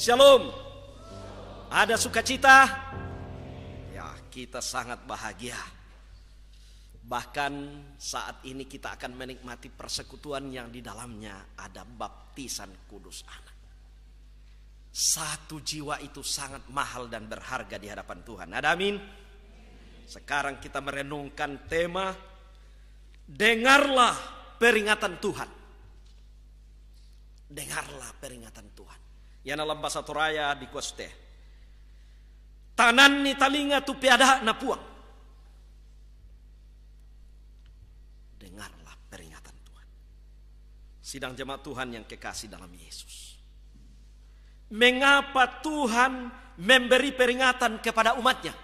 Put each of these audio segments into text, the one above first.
Shalom. Ada sukacita? Ya, kita sangat bahagia. Bahkan saat ini kita akan menikmati persekutuan yang di dalamnya ada baptisan kudus anak. Satu jiwa itu sangat mahal dan berharga di hadapan Tuhan. Ada amin? Sekarang kita merenungkan tema Dengarlah peringatan Tuhan. Dengarlah peringatan Tuhan. Bahasa Toraya di koste. Tanan ni talinga tu piada na puang. Dengarlah peringatan Tuhan. Sidang jemaat Tuhan yang kekasih dalam Yesus. Mengapa Tuhan memberi peringatan kepada umatnya?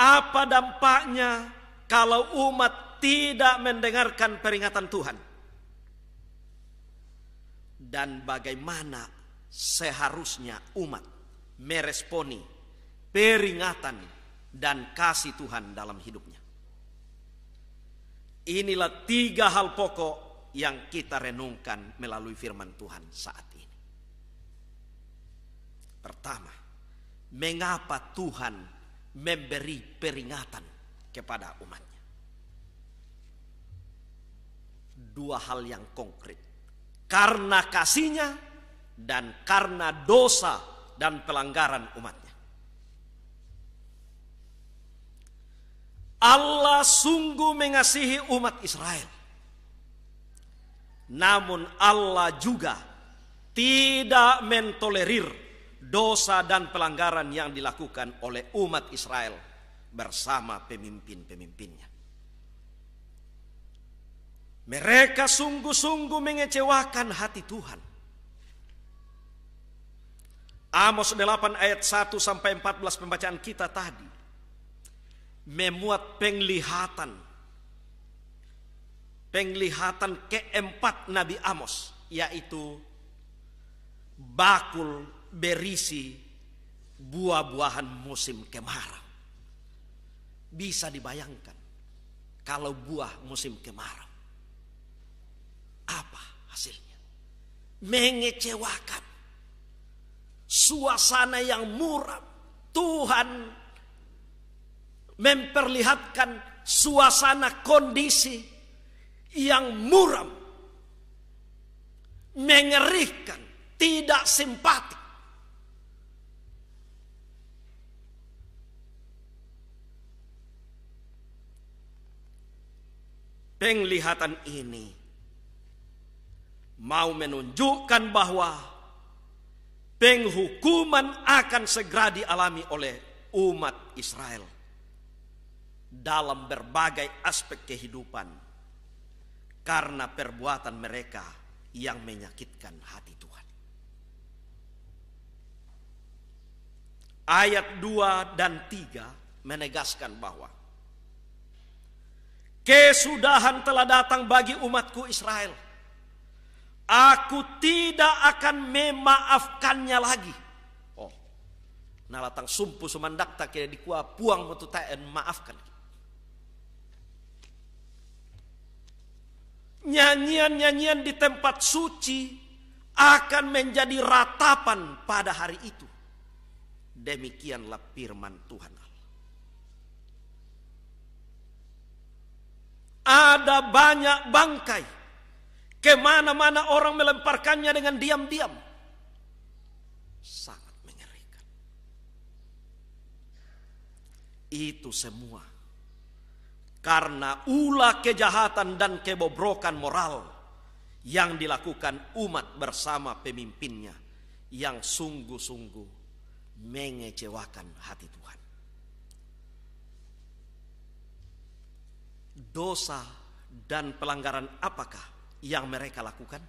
Apa dampaknya kalau umat tidak mendengarkan peringatan Tuhan? Dan bagaimana seharusnya umat meresponi peringatan dan kasih Tuhan dalam hidupnya? Inilah tiga hal pokok yang kita renungkan melalui firman Tuhan saat ini. Pertama, mengapa Tuhan memberi peringatan kepada umatnya. Dua hal yang konkret. Karena kasihnya dan karena dosa dan pelanggaran umatnya. Allah sungguh mengasihi umat Israel. Namun Allah juga tidak mentolerir dosa dan pelanggaran yang dilakukan oleh umat Israel bersama pemimpin-pemimpinnya. Mereka sungguh-sungguh mengecewakan hati Tuhan. Amos 8 ayat 1 sampai 14 pembacaan kita tadi memuat penglihatan penglihatan keempat Nabi Amos yaitu bakul berisi buah-buahan musim kemarau. Bisa dibayangkan kalau buah musim kemarau. Apa hasilnya? Mengecewakan. Suasana yang muram. Tuhan memperlihatkan suasana kondisi yang muram. Mengerikan. Tidak simpatik. penglihatan ini mau menunjukkan bahwa penghukuman akan segera dialami oleh umat Israel dalam berbagai aspek kehidupan karena perbuatan mereka yang menyakitkan hati Tuhan. Ayat 2 dan 3 menegaskan bahwa Kesudahan telah datang bagi umatku Israel. Aku tidak akan memaafkannya lagi. Oh, nalatang sumpu sumandak tak kira dikua puang mutu taen maafkan. Nyanyian-nyanyian di tempat suci akan menjadi ratapan pada hari itu. Demikianlah firman Tuhan Ada banyak bangkai. Ke mana-mana orang melemparkannya dengan diam-diam. Sangat mengerikan. Itu semua. Karena ulah kejahatan dan kebobrokan moral yang dilakukan umat bersama pemimpinnya yang sungguh-sungguh mengecewakan hati Tuhan. dosa dan pelanggaran apakah yang mereka lakukan?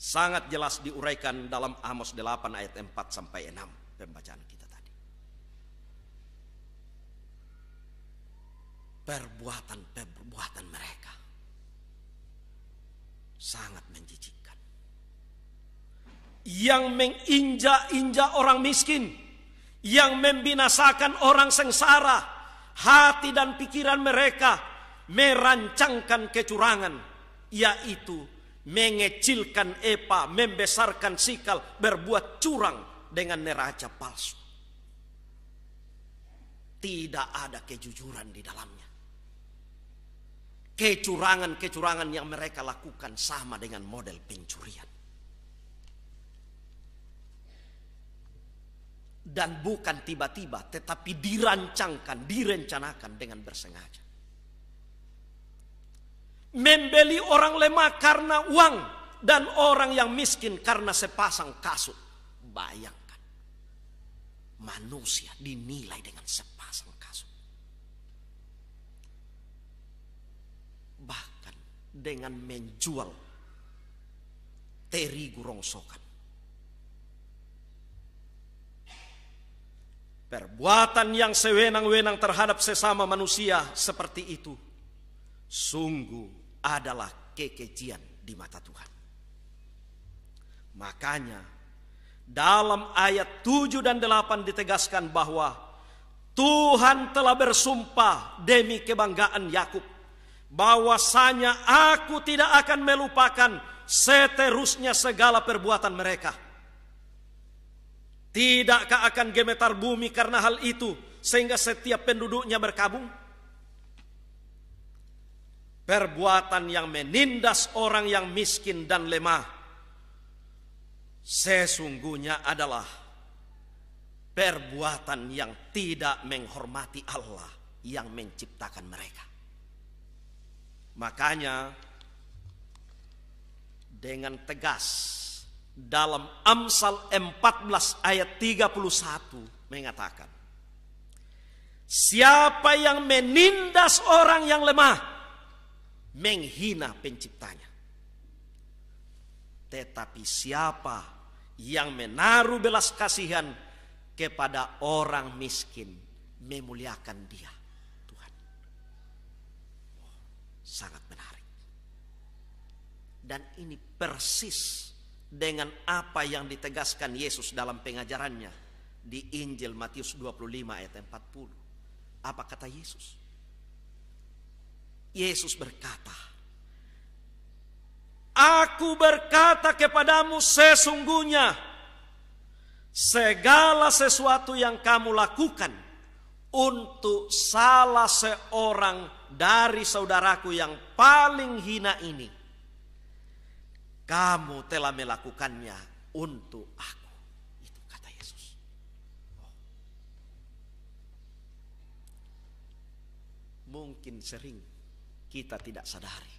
Sangat jelas diuraikan dalam Amos 8 ayat 4 sampai 6 pembacaan kita tadi. Perbuatan-perbuatan mereka sangat menjijikkan. Yang menginjak-injak orang miskin, yang membinasakan orang sengsara, hati dan pikiran mereka merancangkan kecurangan, yaitu mengecilkan epa, membesarkan sikal, berbuat curang dengan neraca palsu. Tidak ada kejujuran di dalamnya. Kecurangan-kecurangan yang mereka lakukan sama dengan model pencurian. Dan bukan tiba-tiba, tetapi dirancangkan, direncanakan dengan bersengaja. Membeli orang lemah karena uang dan orang yang miskin karena sepasang kasut. Bayangkan, manusia dinilai dengan sepasang kasut. Bahkan dengan menjual terigu rongsokan. Perbuatan yang sewenang-wenang terhadap sesama manusia seperti itu sungguh adalah kekejian di mata Tuhan. Makanya dalam ayat 7 dan 8 ditegaskan bahwa Tuhan telah bersumpah demi kebanggaan Yakub bahwasanya aku tidak akan melupakan seterusnya segala perbuatan mereka Tidakkah akan gemetar bumi karena hal itu sehingga setiap penduduknya berkabung? Perbuatan yang menindas orang yang miskin dan lemah sesungguhnya adalah perbuatan yang tidak menghormati Allah yang menciptakan mereka. Makanya dengan tegas dalam Amsal 14 ayat 31 mengatakan Siapa yang menindas orang yang lemah menghina penciptanya. Tetapi siapa yang menaruh belas kasihan kepada orang miskin memuliakan dia Tuhan. Oh, sangat menarik. Dan ini persis dengan apa yang ditegaskan Yesus dalam pengajarannya di Injil Matius 25 ayat 40. Apa kata Yesus? Yesus berkata, Aku berkata kepadamu sesungguhnya segala sesuatu yang kamu lakukan untuk salah seorang dari saudaraku yang paling hina ini kamu telah melakukannya untuk aku. Itu kata Yesus. Mungkin sering kita tidak sadari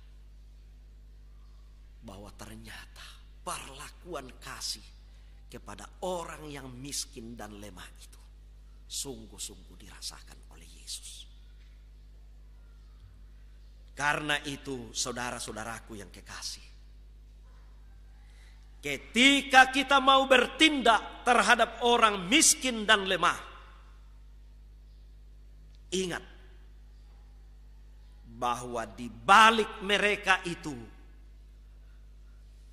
bahwa ternyata perlakuan kasih kepada orang yang miskin dan lemah itu sungguh-sungguh dirasakan oleh Yesus. Karena itu saudara-saudaraku yang kekasih, Ketika kita mau bertindak terhadap orang miskin dan lemah, ingat bahwa di balik mereka itu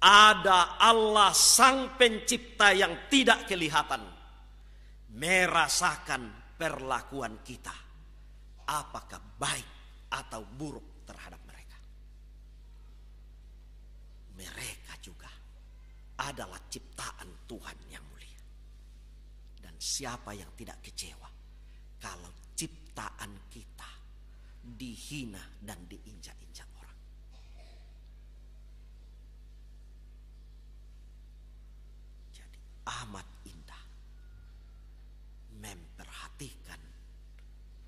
ada Allah Sang Pencipta yang tidak kelihatan, merasakan perlakuan kita, apakah baik atau buruk terhadap mereka. Mereka juga adalah ciptaan Tuhan yang mulia. Dan siapa yang tidak kecewa kalau ciptaan kita dihina dan diinjak-injak orang. Jadi amat indah memperhatikan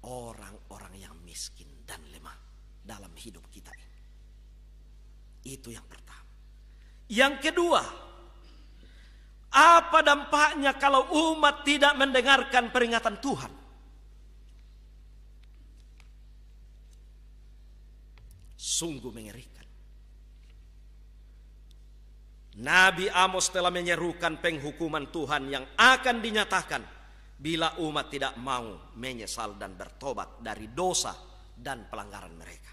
orang-orang yang miskin dan lemah dalam hidup kita ini. Itu yang pertama. Yang kedua, apa dampaknya kalau umat tidak mendengarkan peringatan Tuhan? Sungguh mengerikan. Nabi Amos telah menyerukan penghukuman Tuhan yang akan dinyatakan bila umat tidak mau menyesal dan bertobat dari dosa dan pelanggaran mereka.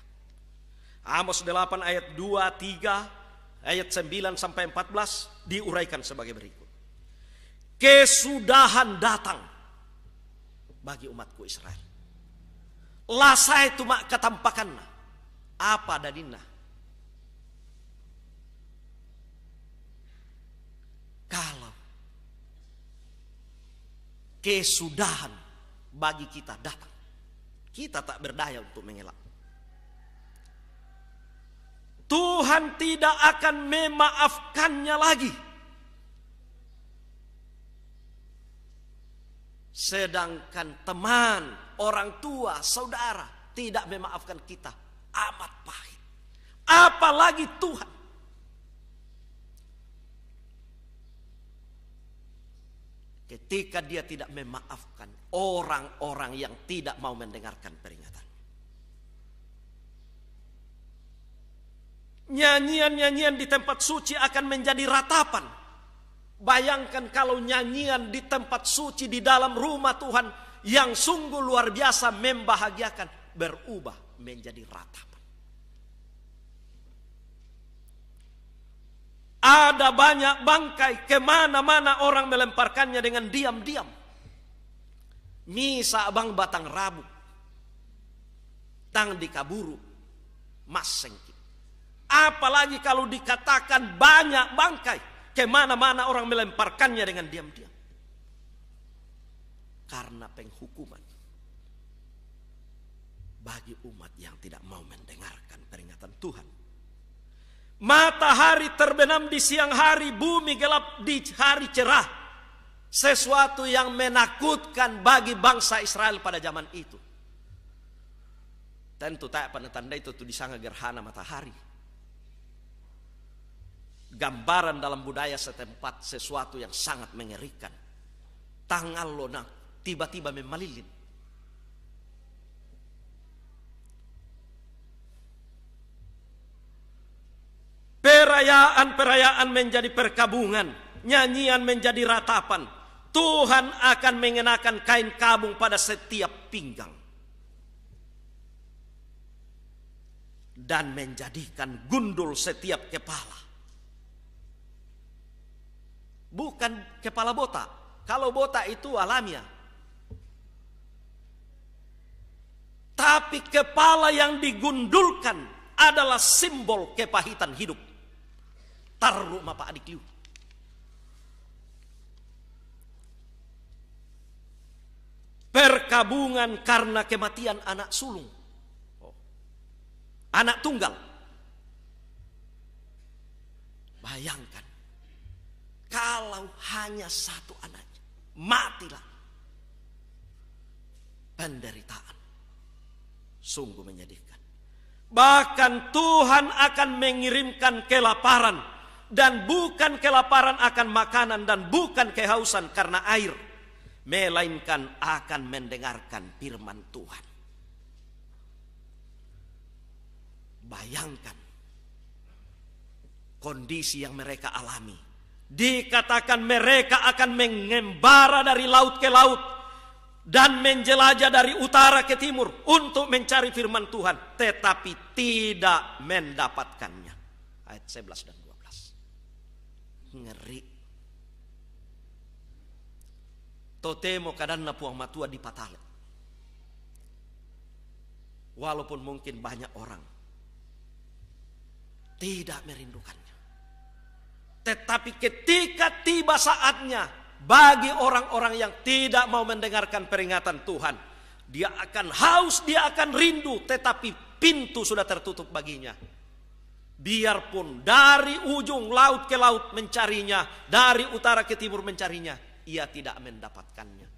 Amos 8 ayat 2, 3, ayat 9 sampai 14 diuraikan sebagai berikut kesudahan datang bagi umatku Israel. Lasa itu mak apa dalilnya? Kalau kesudahan bagi kita datang, kita tak berdaya untuk mengelak. Tuhan tidak akan memaafkannya lagi. Sedangkan teman, orang tua, saudara tidak memaafkan kita Amat pahit. Apalagi Tuhan. Ketika dia tidak memaafkan orang-orang yang tidak mau mendengarkan peringatan. Nyanyian-nyanyian di tempat suci akan menjadi ratapan. Bayangkan kalau nyanyian di tempat suci di dalam rumah Tuhan yang sungguh luar biasa membahagiakan berubah menjadi ratapan. Ada banyak bangkai ke mana-mana orang melemparkannya dengan diam-diam. Misa abang batang rabu. Tang dikaburu. Mas sengki. Apalagi kalau dikatakan banyak bangkai. Ke mana-mana orang melemparkannya dengan diam-diam. Karena penghukuman. Bagi umat yang tidak mau mendengarkan peringatan Tuhan. Matahari terbenam di siang hari, bumi gelap di hari cerah. Sesuatu yang menakutkan bagi bangsa Israel pada zaman itu. Tentu tak pada tanda itu tuh disangka gerhana matahari gambaran dalam budaya setempat sesuatu yang sangat mengerikan. Tangan lona tiba-tiba memalilin. Perayaan-perayaan menjadi perkabungan, nyanyian menjadi ratapan. Tuhan akan mengenakan kain kabung pada setiap pinggang. Dan menjadikan gundul setiap kepala Bukan kepala botak. Kalau botak itu alamiah. Tapi kepala yang digundulkan adalah simbol kepahitan hidup. Taruh mapa adik liu. Perkabungan karena kematian anak sulung. Oh. Anak tunggal. Bayangkan kalau hanya satu anaknya, matilah. Penderitaan. Sungguh menyedihkan. Bahkan Tuhan akan mengirimkan kelaparan. Dan bukan kelaparan akan makanan dan bukan kehausan karena air. Melainkan akan mendengarkan firman Tuhan. Bayangkan kondisi yang mereka alami Dikatakan mereka akan mengembara dari laut ke laut dan menjelajah dari utara ke timur untuk mencari firman Tuhan, tetapi tidak mendapatkannya. Ayat 11 dan 12. Ngeri. Totemo kadanna puang matua di patale. Walaupun mungkin banyak orang tidak merindukannya. Tetapi ketika tiba saatnya bagi orang-orang yang tidak mau mendengarkan peringatan Tuhan, dia akan haus, dia akan rindu, tetapi pintu sudah tertutup baginya. Biarpun dari ujung laut ke laut mencarinya, dari utara ke timur mencarinya, ia tidak mendapatkannya.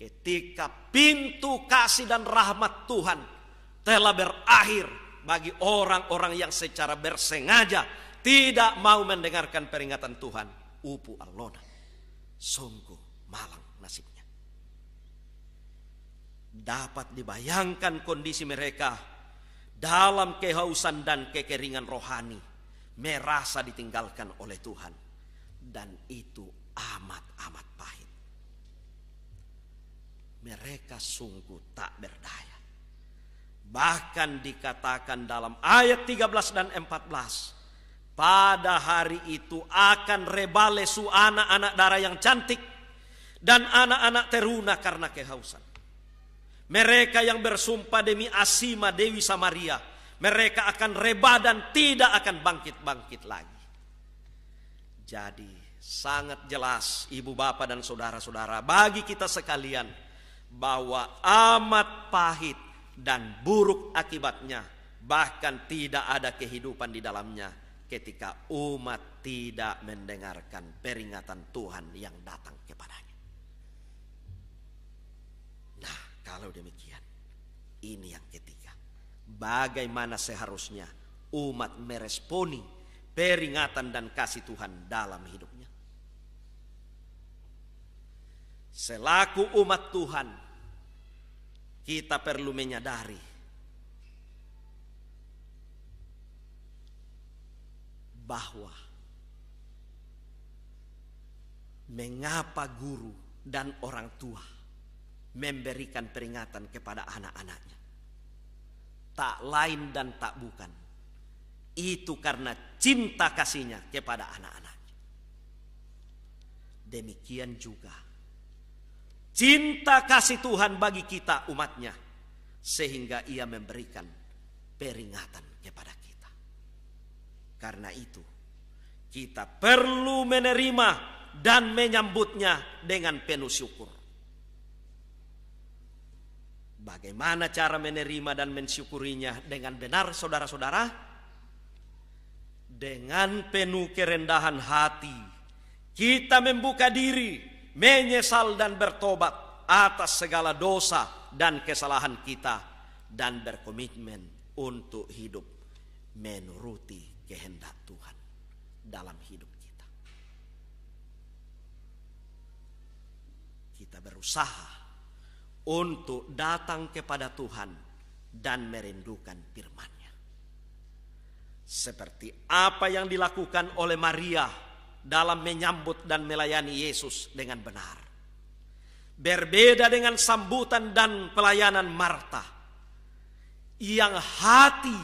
Ketika pintu kasih dan rahmat Tuhan telah berakhir bagi orang-orang yang secara bersengaja tidak mau mendengarkan peringatan Tuhan, upu allona. Sungguh malang nasibnya. Dapat dibayangkan kondisi mereka dalam kehausan dan kekeringan rohani, merasa ditinggalkan oleh Tuhan. Dan itu amat-amat pahit. Mereka sungguh tak berdaya. Bahkan dikatakan dalam ayat 13 dan 14, pada hari itu akan rebale su anak-anak darah yang cantik dan anak-anak teruna karena kehausan. Mereka yang bersumpah demi Asima Dewi Samaria, mereka akan reba dan tidak akan bangkit-bangkit lagi. Jadi sangat jelas ibu bapak dan saudara-saudara bagi kita sekalian bahwa amat pahit dan buruk akibatnya bahkan tidak ada kehidupan di dalamnya ketika umat tidak mendengarkan peringatan Tuhan yang datang kepadanya. Kalau demikian, ini yang ketiga. Bagaimana seharusnya umat meresponi peringatan dan kasih Tuhan dalam hidupnya. Selaku umat Tuhan, kita perlu menyadari bahwa mengapa guru dan orang tua memberikan peringatan kepada anak-anaknya. Tak lain dan tak bukan. Itu karena cinta kasihnya kepada anak-anaknya. Demikian juga cinta kasih Tuhan bagi kita umatnya. Sehingga ia memberikan peringatan kepada kita. Karena itu kita perlu menerima dan menyambutnya dengan penuh syukur. Bagaimana cara menerima dan mensyukurinya dengan benar saudara-saudara? Dengan penuh kerendahan hati, kita membuka diri, menyesal dan bertobat atas segala dosa dan kesalahan kita dan berkomitmen untuk hidup menuruti kehendak Tuhan dalam hidup kita. Kita berusaha untuk datang kepada Tuhan dan merindukan firman-Nya. Seperti apa yang dilakukan oleh Maria dalam menyambut dan melayani Yesus dengan benar. Berbeda dengan sambutan dan pelayanan Marta yang hati,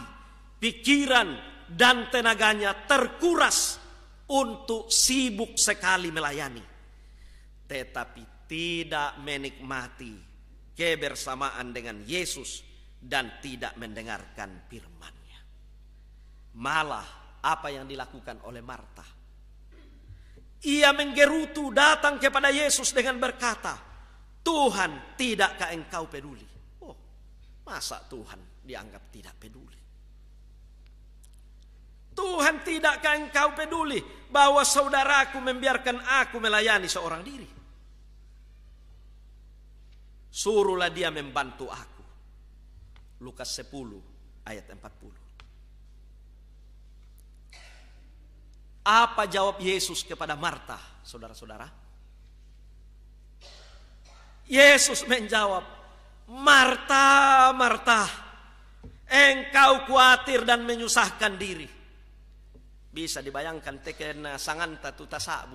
pikiran, dan tenaganya terkuras untuk sibuk sekali melayani. Tetapi tidak menikmati kebersamaan dengan Yesus dan tidak mendengarkan firman-Nya. Malah apa yang dilakukan oleh Marta. Ia menggerutu datang kepada Yesus dengan berkata, Tuhan tidakkah engkau peduli? Oh, masa Tuhan dianggap tidak peduli? Tuhan tidakkah engkau peduli bahwa saudaraku membiarkan aku melayani seorang diri? Suruhlah dia membantu aku. Lukas 10 ayat 40. Apa jawab Yesus kepada Marta, saudara-saudara? Yesus menjawab, Marta, Marta, engkau khawatir dan menyusahkan diri bisa dibayangkan teken sanganta tu tasabu.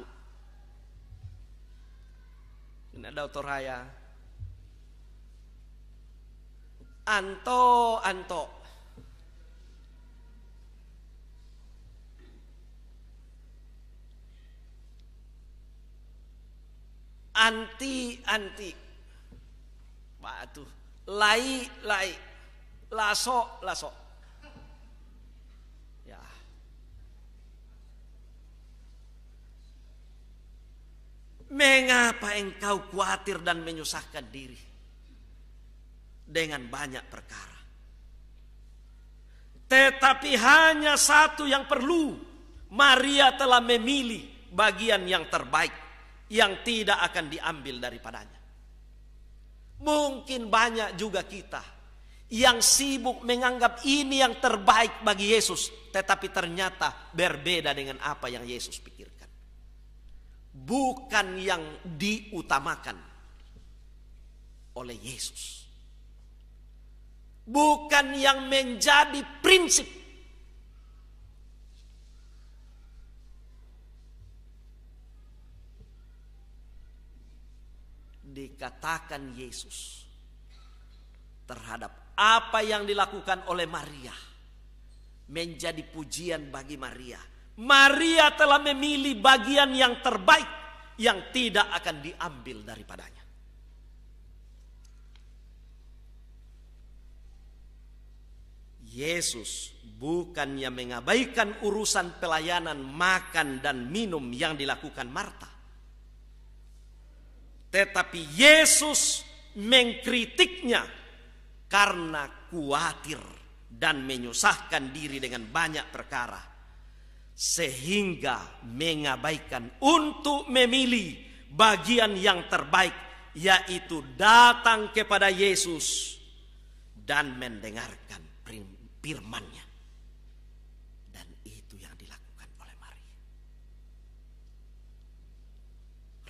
Ini ada raya. Anto, anto. Anti, anti. Batu. Lai, lai. Laso, laso. Mengapa engkau khawatir dan menyusahkan diri dengan banyak perkara? Tetapi hanya satu yang perlu. Maria telah memilih bagian yang terbaik yang tidak akan diambil daripadanya. Mungkin banyak juga kita yang sibuk menganggap ini yang terbaik bagi Yesus, tetapi ternyata berbeda dengan apa yang Yesus pikirkan bukan yang diutamakan oleh Yesus. Bukan yang menjadi prinsip. Dikatakan Yesus terhadap apa yang dilakukan oleh Maria menjadi pujian bagi Maria Maria telah memilih bagian yang terbaik yang tidak akan diambil daripadanya. Yesus bukannya mengabaikan urusan pelayanan makan dan minum yang dilakukan Marta. Tetapi Yesus mengkritiknya karena khawatir dan menyusahkan diri dengan banyak perkara sehingga mengabaikan untuk memilih bagian yang terbaik yaitu datang kepada Yesus dan mendengarkan firman-Nya. Dan itu yang dilakukan oleh Maria.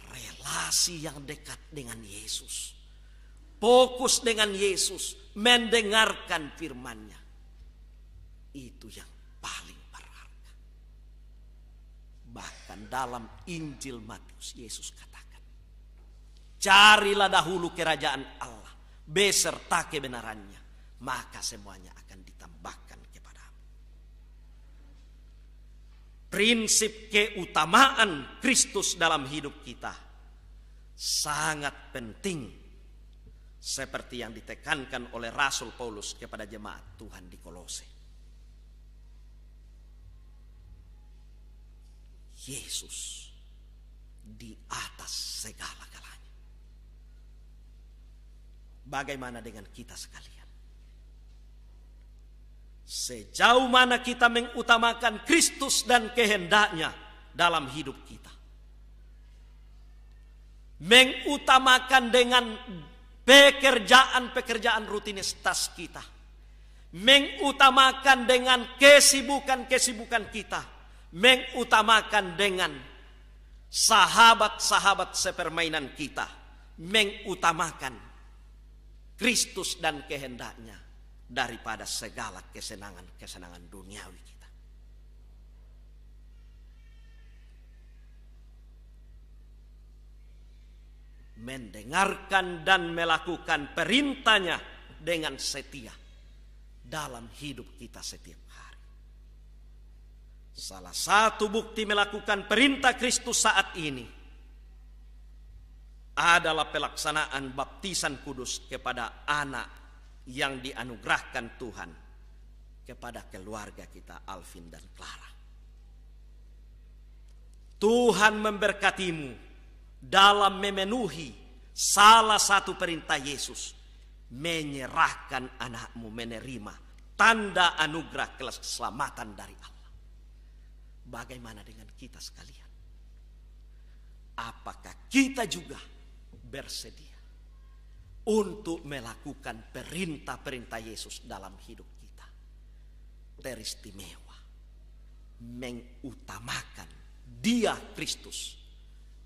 Relasi yang dekat dengan Yesus. Fokus dengan Yesus, mendengarkan firman-Nya. Itu yang paling berharga. Bahkan dalam Injil Matius Yesus katakan, carilah dahulu kerajaan Allah beserta kebenarannya maka semuanya akan ditambahkan kepadamu. Prinsip keutamaan Kristus dalam hidup kita sangat penting seperti yang ditekankan oleh Rasul Paulus kepada jemaat Tuhan di Kolose. Yesus di atas segala-galanya. Bagaimana dengan kita sekalian? Sejauh mana kita mengutamakan Kristus dan kehendaknya dalam hidup kita. Mengutamakan dengan pekerjaan-pekerjaan rutinitas kita. Mengutamakan dengan kesibukan-kesibukan kita. Mengutamakan dengan sahabat-sahabat sepermainan kita. Mengutamakan Kristus dan kehendaknya daripada segala kesenangan-kesenangan duniawi kita. Mendengarkan dan melakukan perintahnya dengan setia dalam hidup kita setiap hari. Salah satu bukti melakukan perintah Kristus saat ini adalah pelaksanaan baptisan kudus kepada anak yang dianugerahkan Tuhan kepada keluarga kita Alvin dan Clara. Tuhan memberkatimu dalam memenuhi salah satu perintah Yesus, menyerahkan anakmu menerima tanda anugerah keselamatan dari Allah. Bagaimana dengan kita sekalian? Apakah kita juga bersedia untuk melakukan perintah-perintah Yesus dalam hidup kita. Teristimewa. Mengutamakan dia Kristus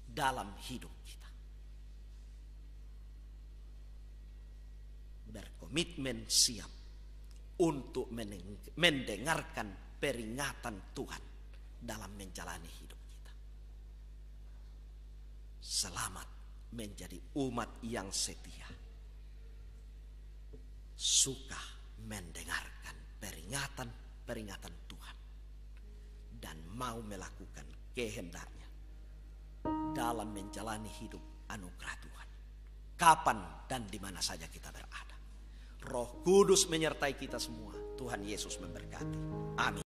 dalam hidup kita. Berkomitmen siap untuk mendengarkan peringatan Tuhan dalam menjalani hidup kita. Selamat menjadi umat yang setia suka mendengarkan peringatan-peringatan Tuhan dan mau melakukan kehendaknya dalam menjalani hidup anugerah Tuhan. Kapan dan di mana saja kita berada. Roh Kudus menyertai kita semua. Tuhan Yesus memberkati. Amin.